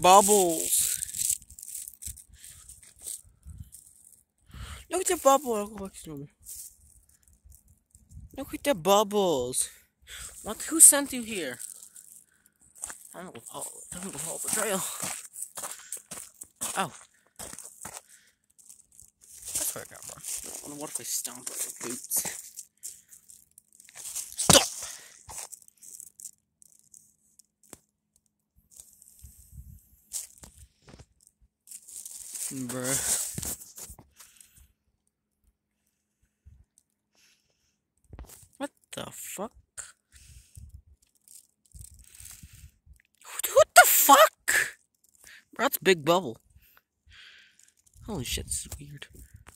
bubbles. Look at the bubble. Look at the bubbles. What? Who sent you here? I don't know. Oh, I don't know oh, the trail. Oh. That's where I got from. What if I stomp on the boots? Bruh. What the fuck? What the fuck? Bro, that's big bubble. Holy shit, is weird.